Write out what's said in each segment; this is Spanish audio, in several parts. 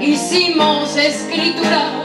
hicimos escritura.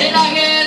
Sit again.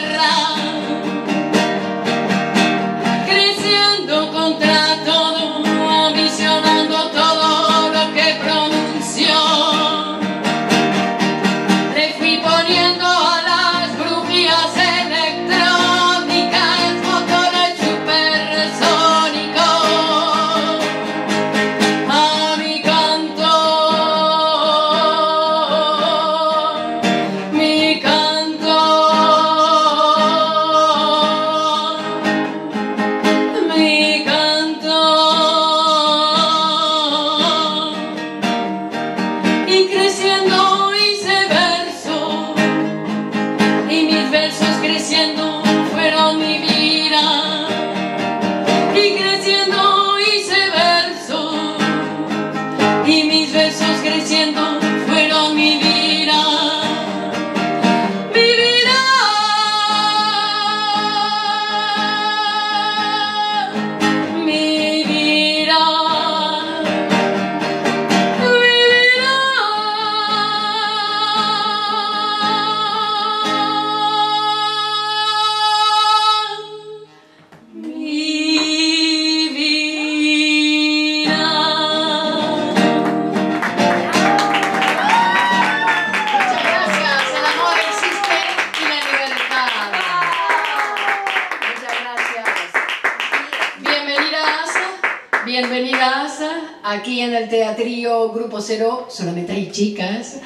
bienvenidas aquí en el Teatrío Grupo Cero, solamente hay chicas.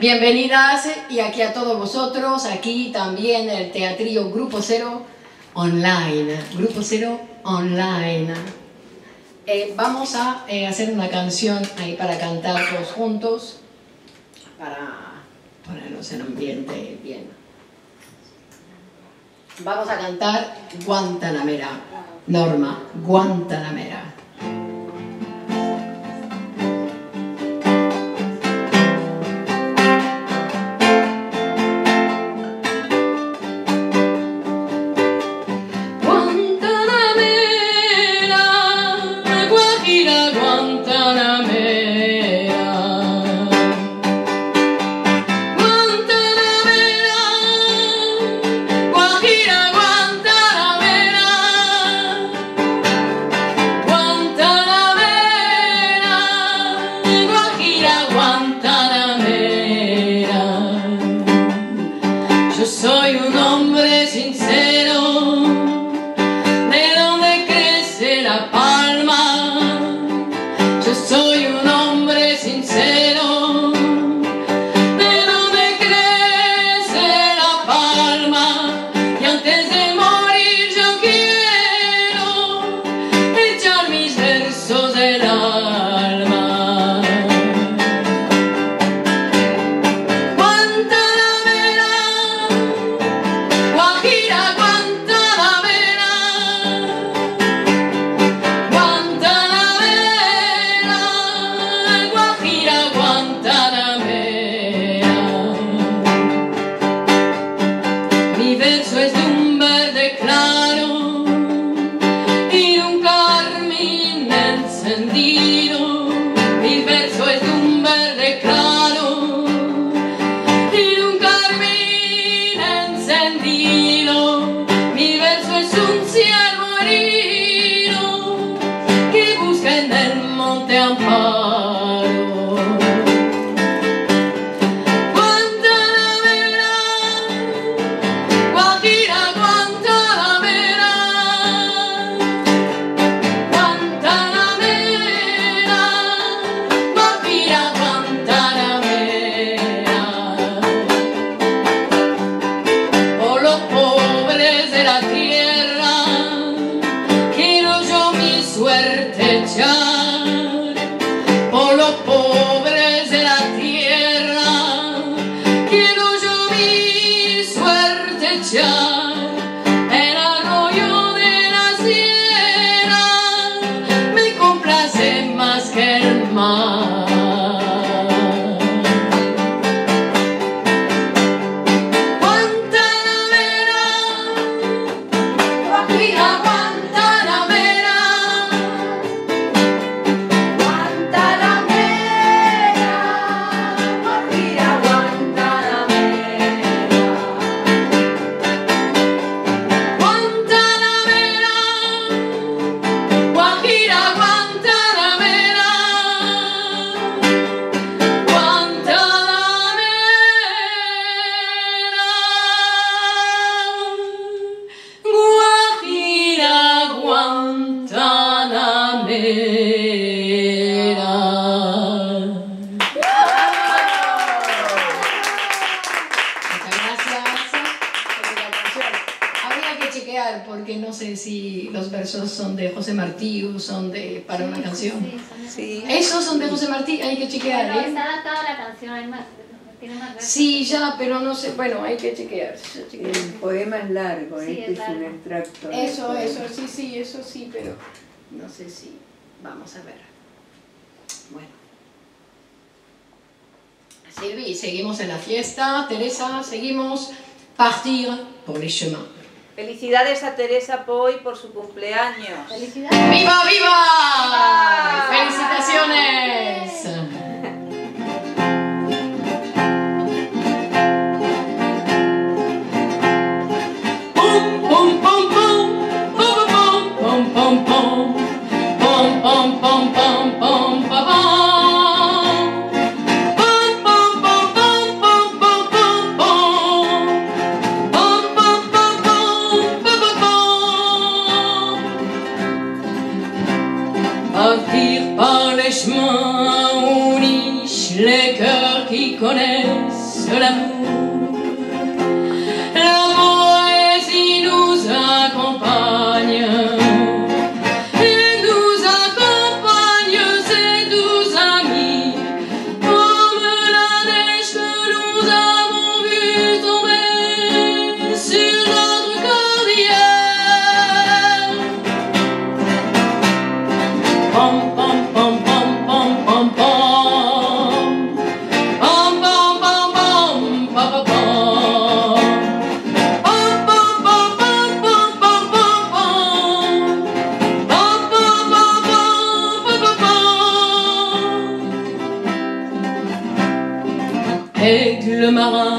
Bienvenidas y aquí a todos vosotros, aquí también el Teatrío Grupo Cero Online. Grupo Cero Online. Eh, vamos a eh, hacer una canción ahí para cantar todos juntos, para ponernos en ambiente bien. Vamos a cantar Guantanamera. Norma Guantanamera. alma. じ。Sí, ya, pero no sé, bueno, hay que chequear. El poema es largo, sí, este es, largo. un extracto. Eso, eso, sí, sí, eso sí, pero no sé si, vamos a ver. Bueno. Silvi, seguimos en la fiesta. Teresa, seguimos. Partir por les chemins. Felicidades a Teresa Poy por su cumpleaños. ¡Felicidades! ¡Viva, viva! viva! felicitaciones le marin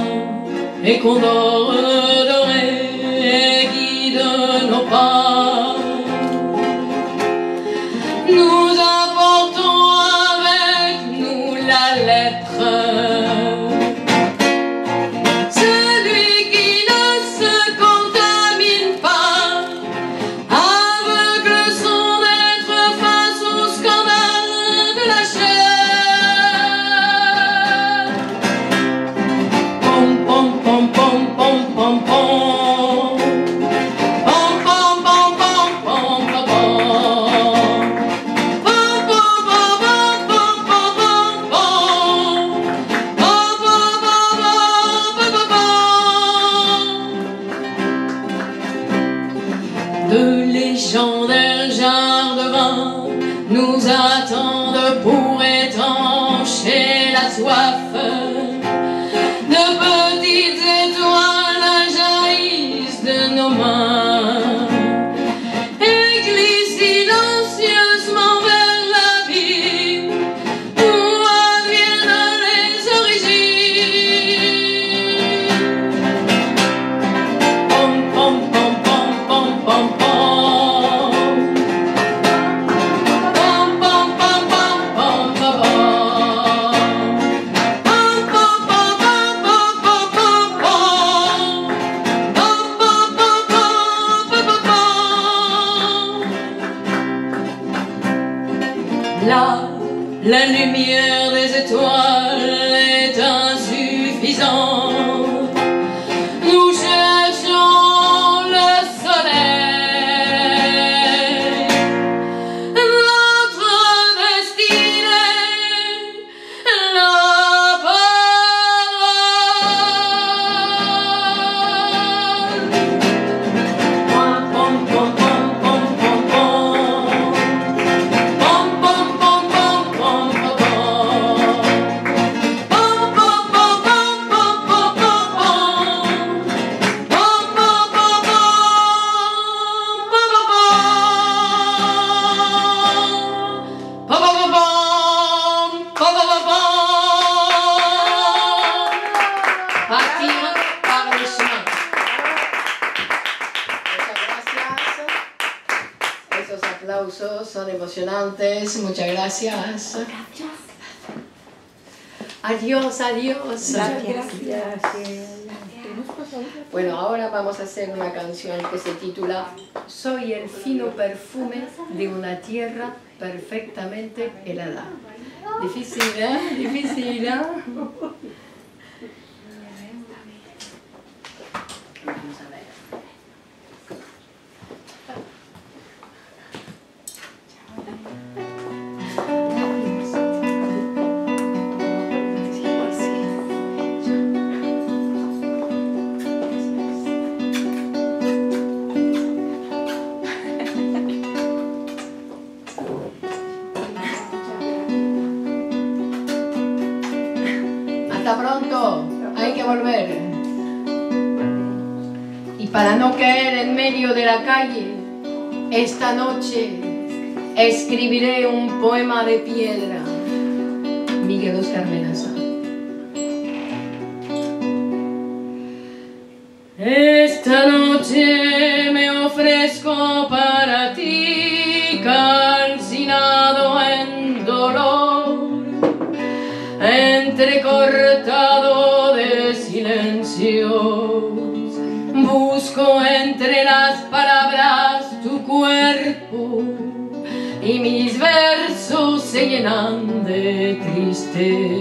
et Condor doré et guide nos pas. Lundi vamos a hacer una canción que se titula Soy el fino perfume de una tierra perfectamente helada. Difícil, ¿eh? Difícil. ¿eh? caer en medio de la calle, esta noche escribiré un poema de piedra. Miguel Oscar Menaza. Esta noche me ofrezco para grande tristeza.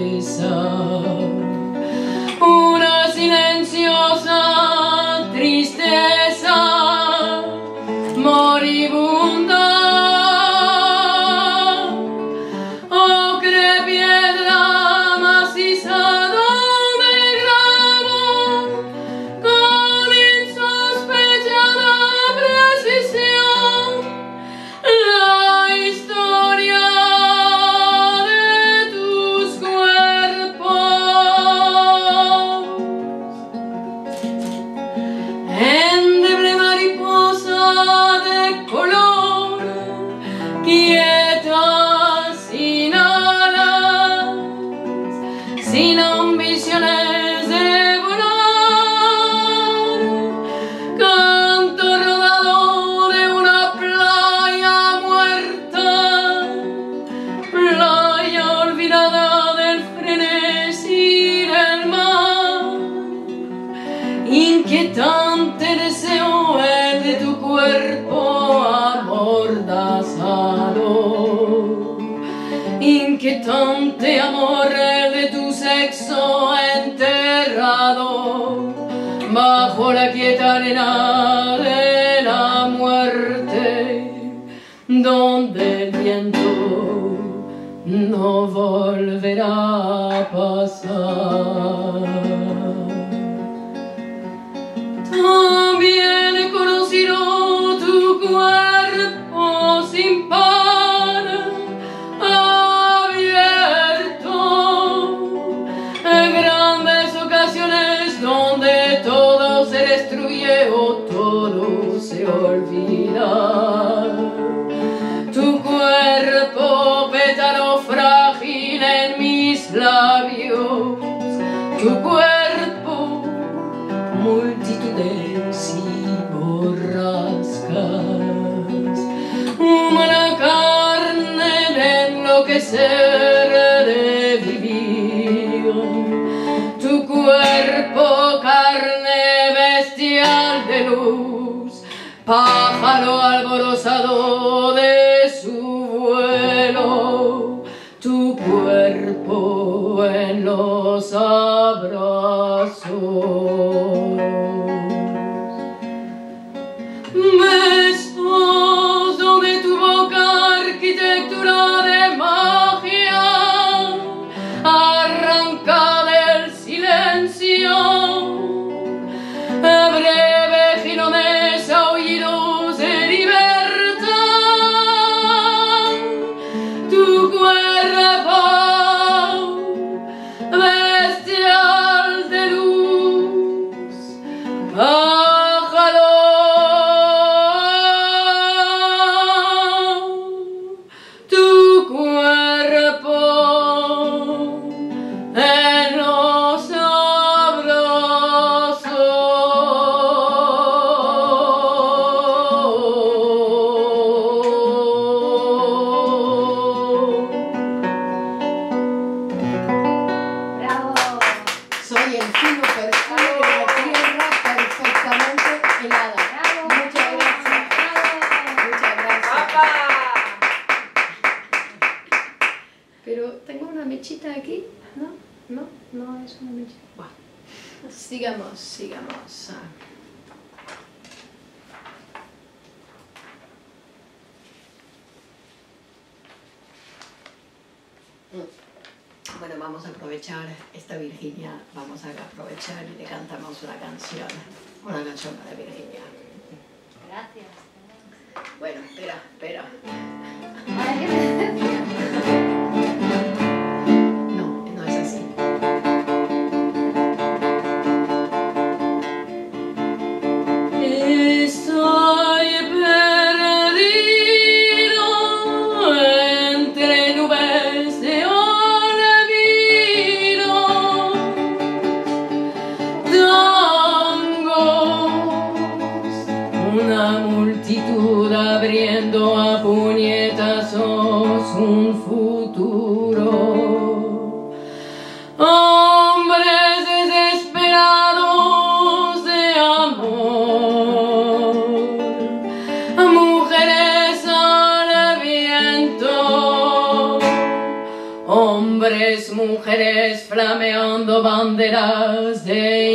placer de vivir. Tu cuerpo, carne bestial de luz, pájaro alborozado de Una Nacional de Virginia. Gracias. Bueno, espera, espera. Banderas de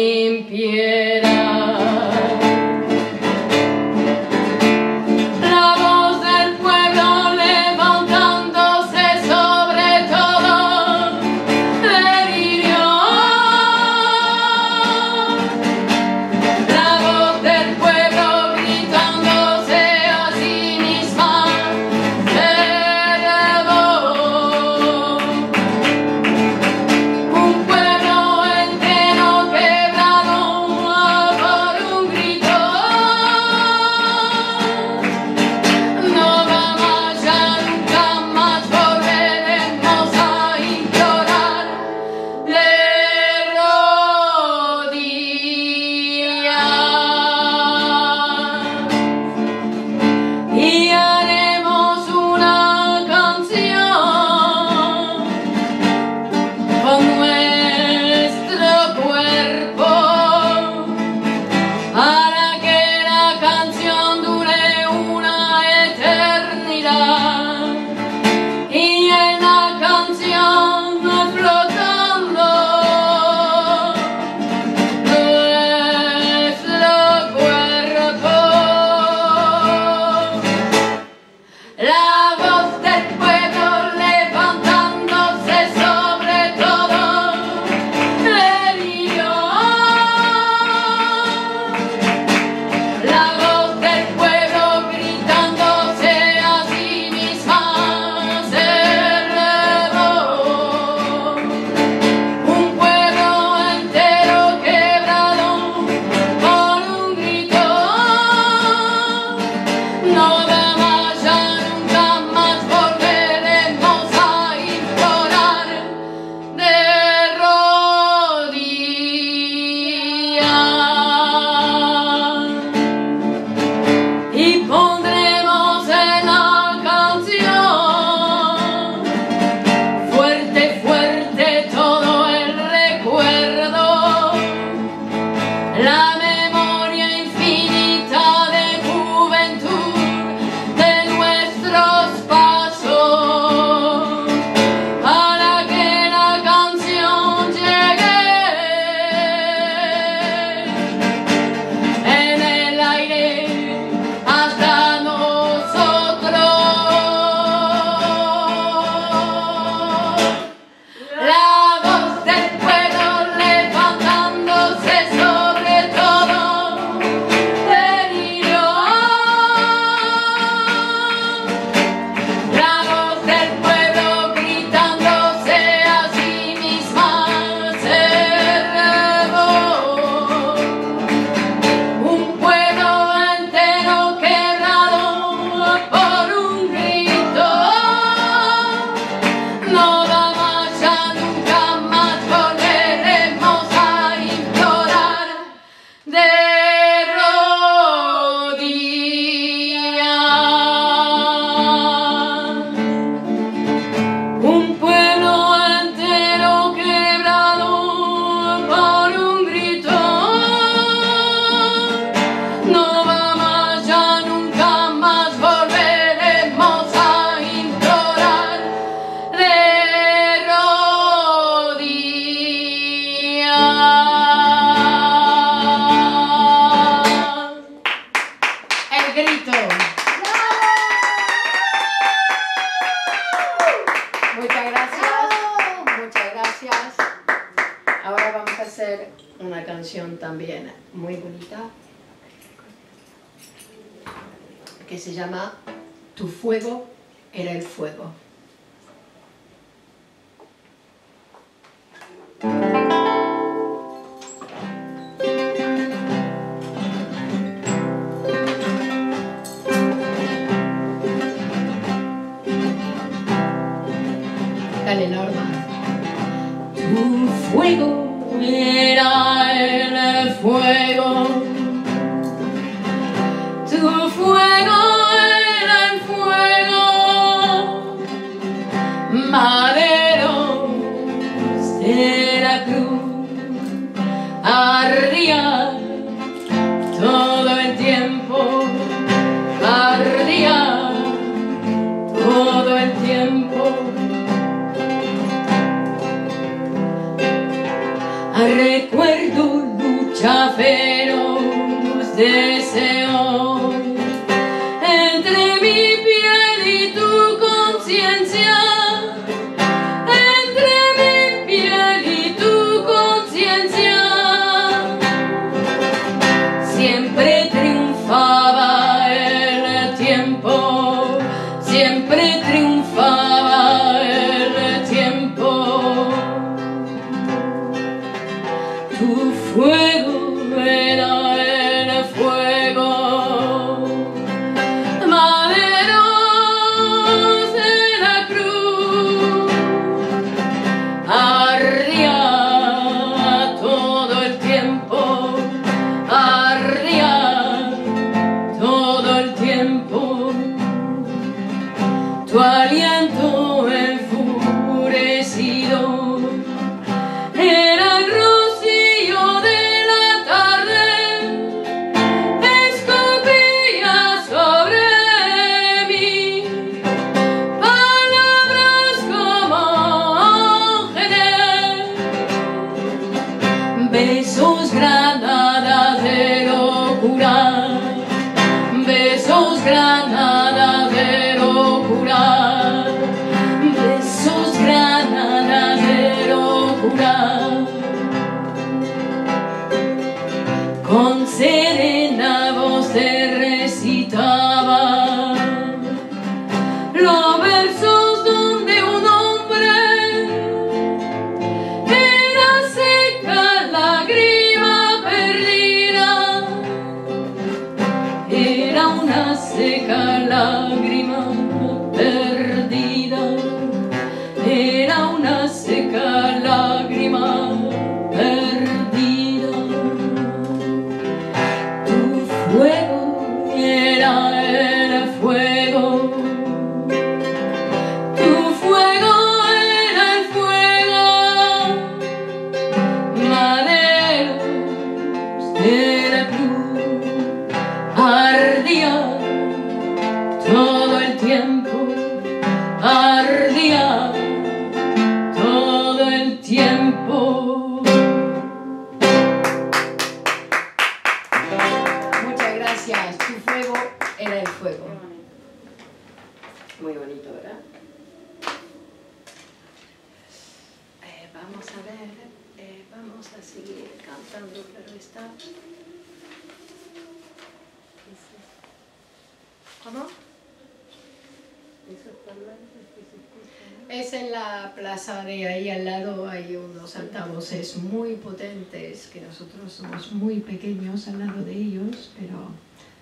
muy potentes, que nosotros somos muy pequeños al lado de ellos, pero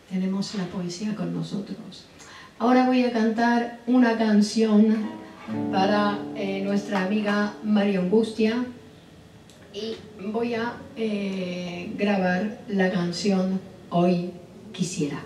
tenemos la poesía con nosotros. Ahora voy a cantar una canción para eh, nuestra amiga María Angustia y voy a eh, grabar la canción Hoy Quisiera.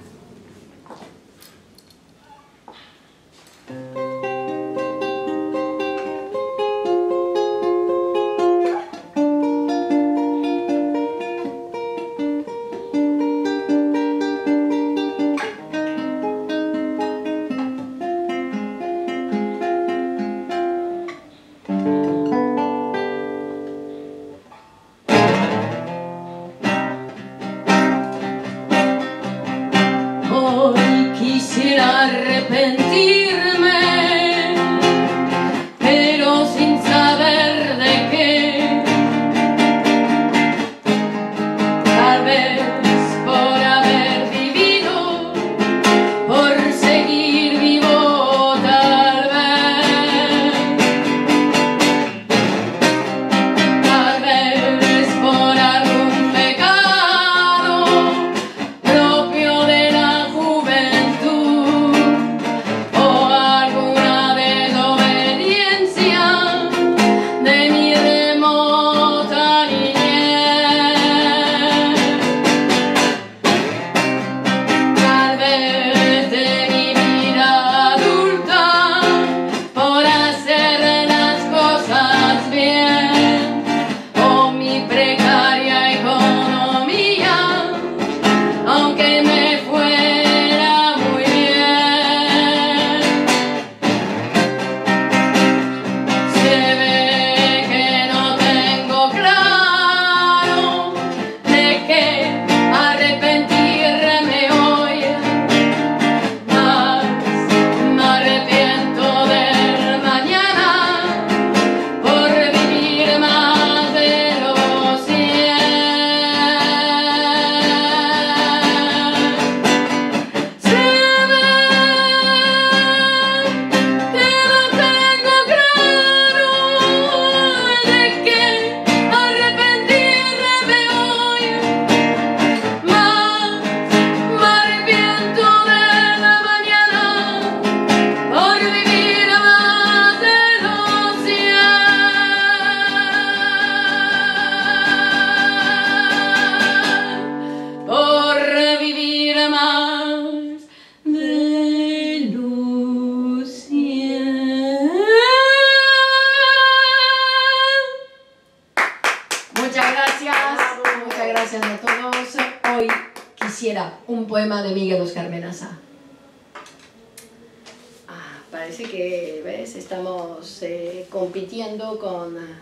parece que ¿ves? estamos eh, compitiendo con, ah,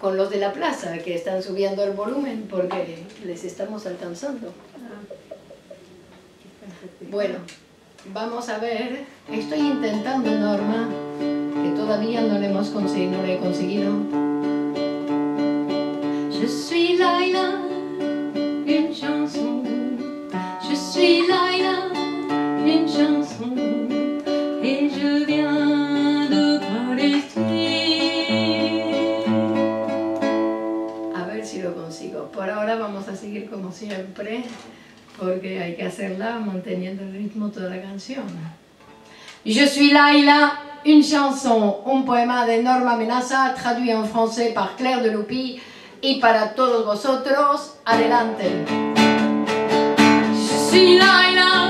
con los de la plaza que están subiendo el volumen porque les estamos alcanzando. Bueno, vamos a ver. Estoy intentando, Norma, que todavía no le hemos conseguido, no le he conseguido. Je suis Laila, une chanson. Je suis Laila, une chanson como siempre, porque hay que hacerla manteniendo el ritmo toda la canción. Je suis Laila, une chanson, un poema de Norma Menaza, traduit en français par Claire Deloupy, y para todos vosotros, adelante. Je suis Laila.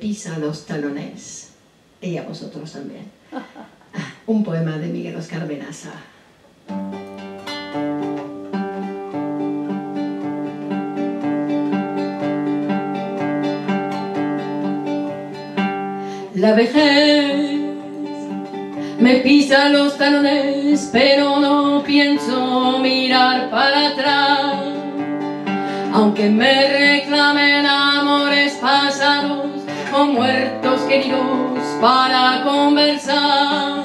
Pisa los talones y a vosotros también. Ah, un poema de Miguel Oscar Benassa. La vejez me pisa los talones, pero no pienso mirar para atrás. Aunque me reclamen amores pasados o muertos queridos para conversar.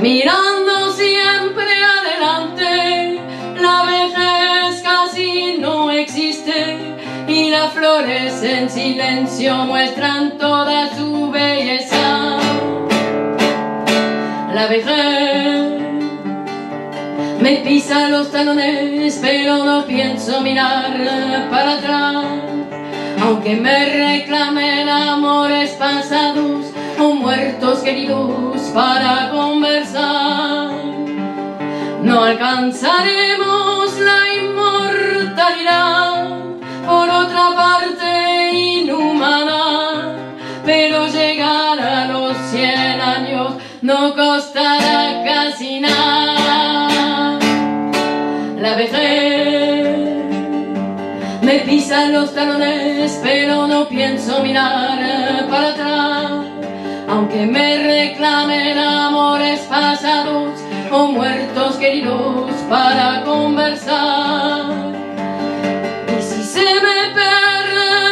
Mirando siempre adelante, la vejez casi no existe y las flores en silencio muestran toda su belleza. La vejez me pisa los talones, pero no pienso mirar para atrás. Aunque me reclamen amores pasados o muertos queridos para conversar, no alcanzaremos la inmortalidad por otra parte inhumana, pero llegar a los cien años no costará casi nada. La vejez me pisa los talones, pero no pienso mirar para atrás. Aunque me reclamen amores pasados o muertos queridos para conversar. Y si se me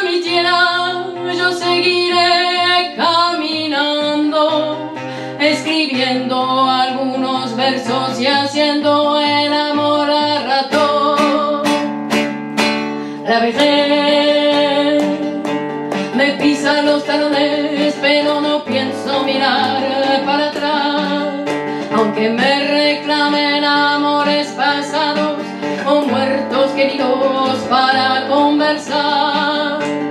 permitiera, yo seguiré caminando, escribiendo algunos versos y haciendo el amor a rato. La vejez me pisa los talones, pero no pienso mirar para atrás. Aunque me reclamen amores pasados o muertos queridos para conversar.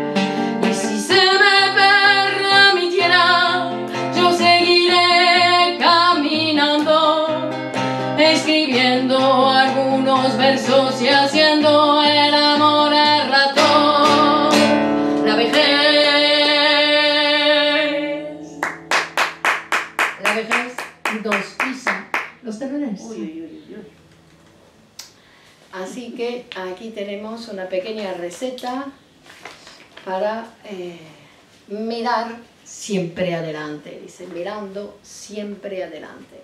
Así que aquí tenemos una pequeña receta para eh, mirar siempre adelante. Dice, mirando siempre adelante.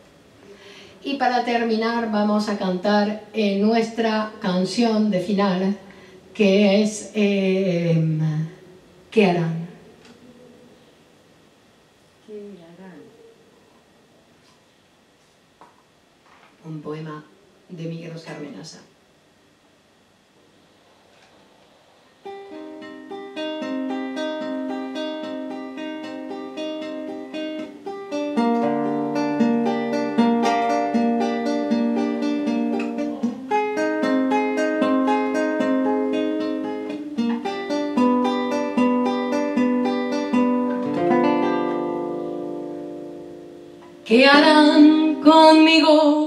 Y para terminar vamos a cantar eh, nuestra canción de final, que es eh, ¿Qué harán? Un poema de Miguel Oscar Menasa. ¿Qué harán conmigo?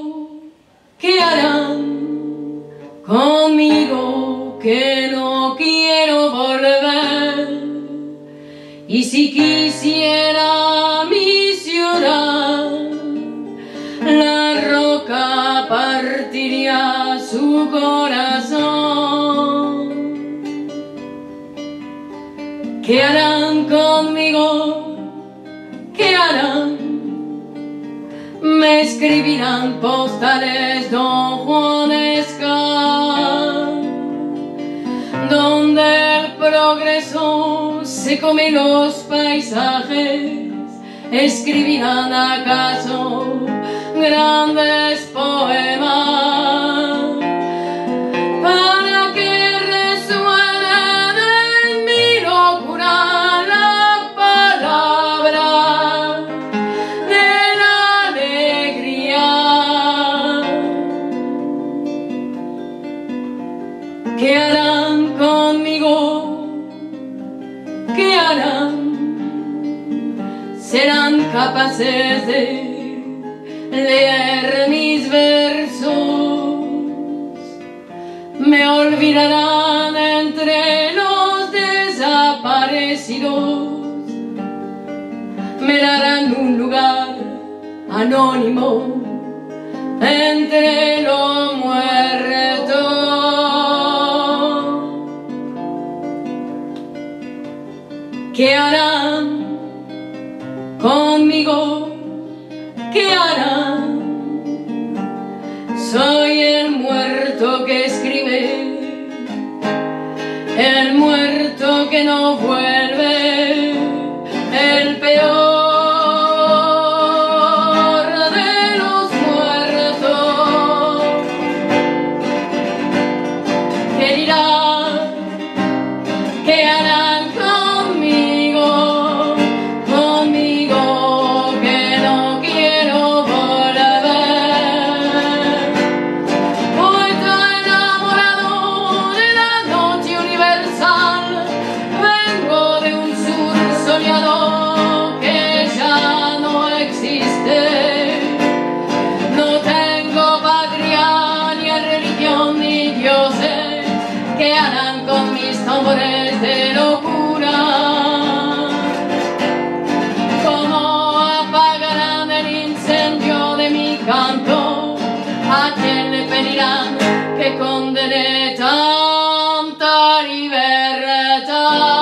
Postales Don Juanesca, donde el progreso se come los paisajes, escribirán acaso grandes poemas capaces de mis versos, me olvidarán entre los desaparecidos, me darán un lugar anónimo entre los muertos. ¿Qué harán conmigo? ¿Qué harán? love.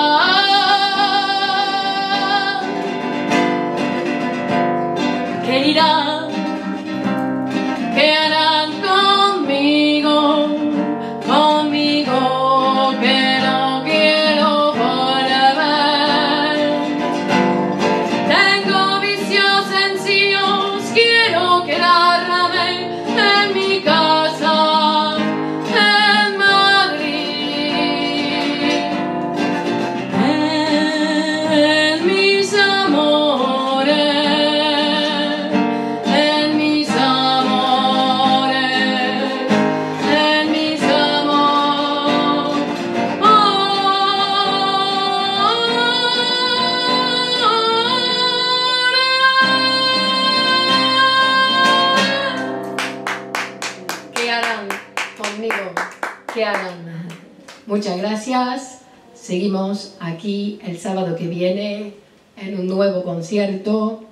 Sábado que viene en un nuevo concierto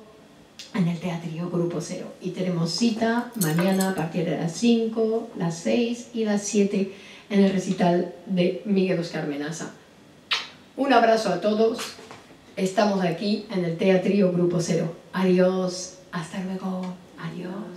en el Teatrio Grupo Cero. Y tenemos cita mañana a partir de las 5, las 6 y las 7 en el recital de Miguel Oscar Menaza. Un abrazo a todos. Estamos aquí en el Teatrio Grupo Cero. Adiós. Hasta luego. Adiós.